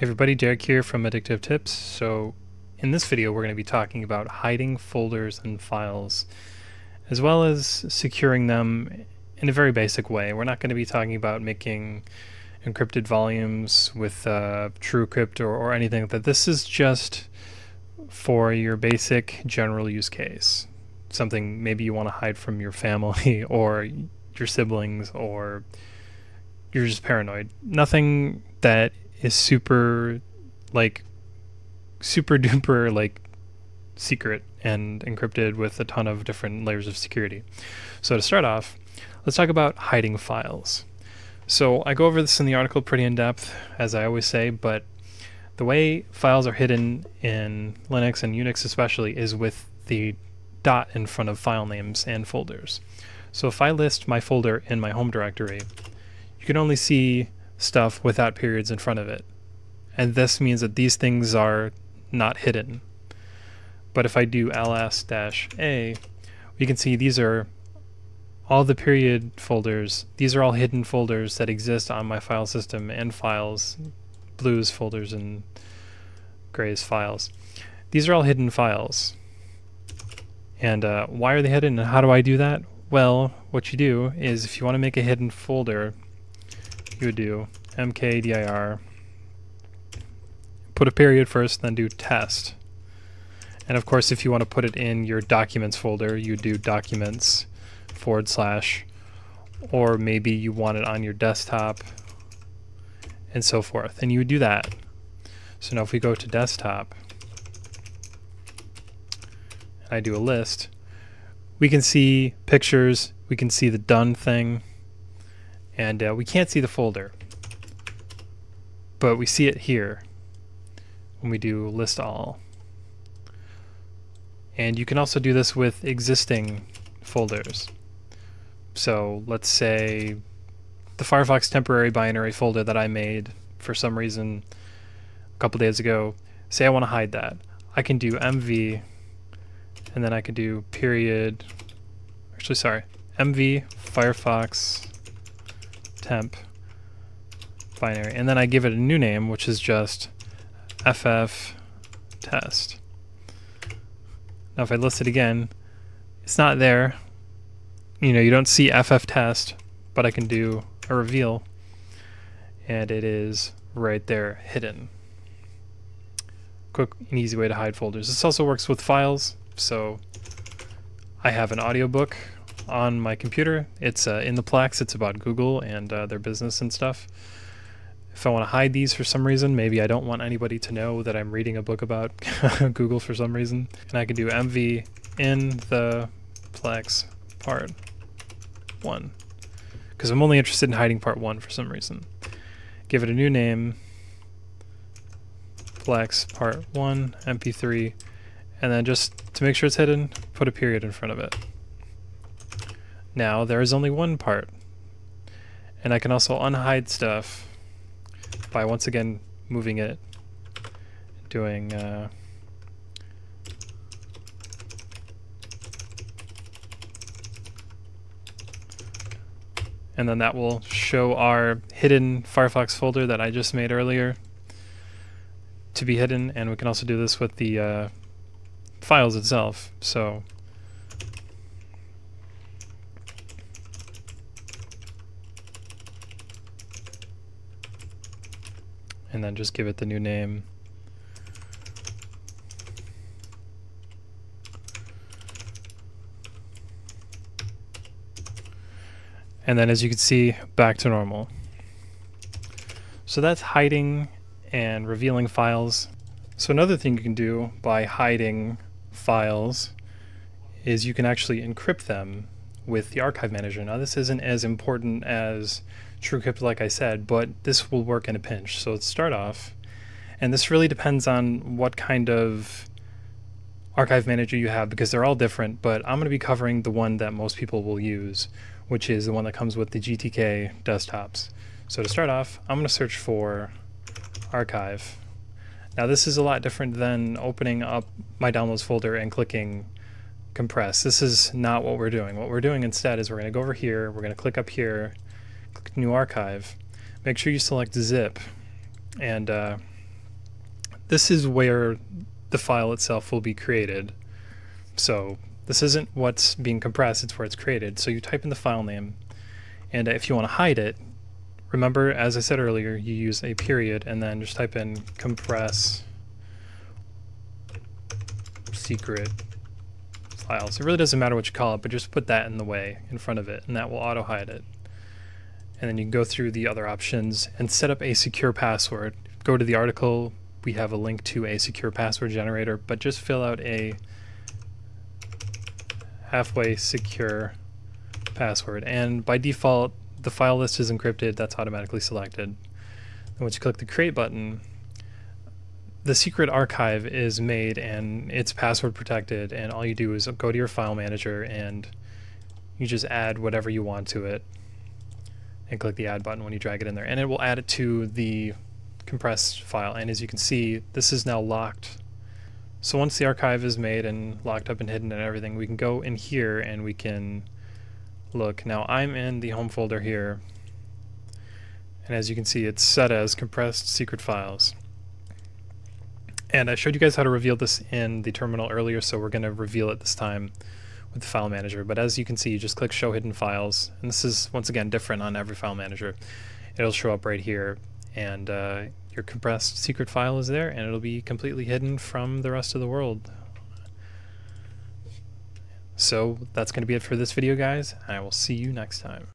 Hey everybody, Derek here from Addictive Tips. So in this video we're going to be talking about hiding folders and files as well as securing them in a very basic way. We're not going to be talking about making encrypted volumes with uh, TrueCrypt or, or anything like that. This is just for your basic general use case. Something maybe you want to hide from your family or your siblings or you're just paranoid. Nothing that is super like super duper like secret and encrypted with a ton of different layers of security. So to start off, let's talk about hiding files. So I go over this in the article pretty in depth, as I always say, but the way files are hidden in Linux and Unix especially is with the dot in front of file names and folders. So if I list my folder in my home directory, you can only see stuff without periods in front of it. And this means that these things are not hidden. But if I do ls-a, we can see these are all the period folders. These are all hidden folders that exist on my file system and files, blues folders and grays files. These are all hidden files. And uh, why are they hidden and how do I do that? Well, what you do is if you want to make a hidden folder, you would do mkdir, put a period first, then do test. And of course, if you want to put it in your documents folder, you do documents forward slash, or maybe you want it on your desktop and so forth. And you would do that. So now if we go to desktop, and I do a list, we can see pictures, we can see the done thing, and uh, we can't see the folder but we see it here when we do list all. And you can also do this with existing folders. So let's say the Firefox temporary binary folder that I made for some reason a couple days ago. Say I want to hide that. I can do mv and then I can do period actually sorry mv firefox temp binary. And then I give it a new name, which is just ff test. Now if I list it again, it's not there. You know, you don't see ff test, but I can do a reveal and it is right there hidden. Quick and easy way to hide folders. This also works with files, so I have an audiobook on my computer. It's uh, in the Plex. It's about Google and uh, their business and stuff. If I want to hide these for some reason, maybe I don't want anybody to know that I'm reading a book about Google for some reason, and I can do mv in the Plex part 1. Because I'm only interested in hiding part 1 for some reason. Give it a new name, Plex part 1, mp3, and then just to make sure it's hidden, put a period in front of it. Now there is only one part. And I can also unhide stuff by once again moving it, doing uh, and then that will show our hidden Firefox folder that I just made earlier to be hidden and we can also do this with the uh, files itself so and then just give it the new name. And then as you can see, back to normal. So that's hiding and revealing files. So another thing you can do by hiding files is you can actually encrypt them with the archive manager. Now this isn't as important as TrueCrypt like I said, but this will work in a pinch. So let's start off. And this really depends on what kind of archive manager you have because they're all different, but I'm going to be covering the one that most people will use, which is the one that comes with the GTK desktops. So to start off, I'm going to search for archive. Now this is a lot different than opening up my downloads folder and clicking compress. This is not what we're doing. What we're doing instead is we're going to go over here, we're going to click up here, click new archive. Make sure you select zip and uh, this is where the file itself will be created. So this isn't what's being compressed, it's where it's created. So you type in the file name, and if you want to hide it, remember, as I said earlier, you use a period and then just type in compress secret files. It really doesn't matter what you call it, but just put that in the way in front of it, and that will auto hide it. And then you can go through the other options and set up a secure password. Go to the article, we have a link to a secure password generator, but just fill out a halfway secure password. And by default, the file list is encrypted, that's automatically selected. And once you click the create button, the secret archive is made and it's password protected and all you do is go to your file manager and you just add whatever you want to it and click the add button when you drag it in there. And it will add it to the compressed file. And as you can see this is now locked. So once the archive is made and locked up and hidden and everything we can go in here and we can look. Now I'm in the home folder here. And as you can see it's set as compressed secret files and I showed you guys how to reveal this in the terminal earlier, so we're going to reveal it this time with the file manager. But as you can see, you just click show hidden files. And this is, once again, different on every file manager. It'll show up right here. And uh, your compressed secret file is there, and it'll be completely hidden from the rest of the world. So that's going to be it for this video, guys. I will see you next time.